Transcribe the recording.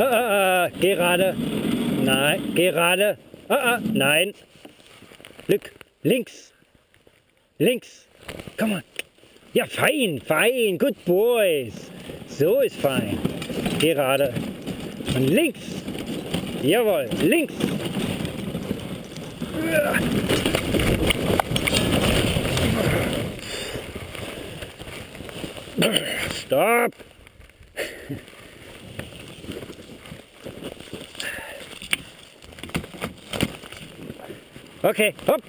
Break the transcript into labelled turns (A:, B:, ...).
A: Ah, ah, ah, gerade. Nein, gerade. Ah, ah, nein. Glück. Links. Links. Komm on. Ja, fein, fein. Good boys. So ist fein. Gerade. Und links. Jawohl, links. Stopp. Okay, hopp.